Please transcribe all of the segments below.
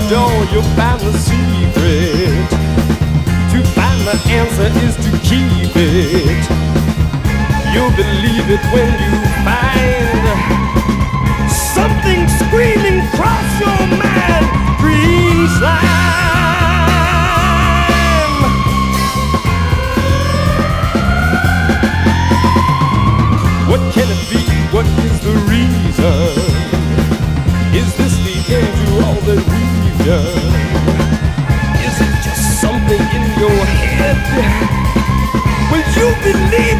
door, you'll find the secret. To find the answer is to keep it. You'll believe it when you find something screaming across your mind. Green slime. What can it be? What is the reason? Is it just something in your head? Will you believe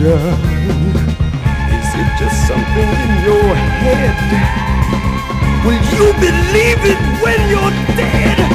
Is it just something in your head? Will you believe it when you're dead?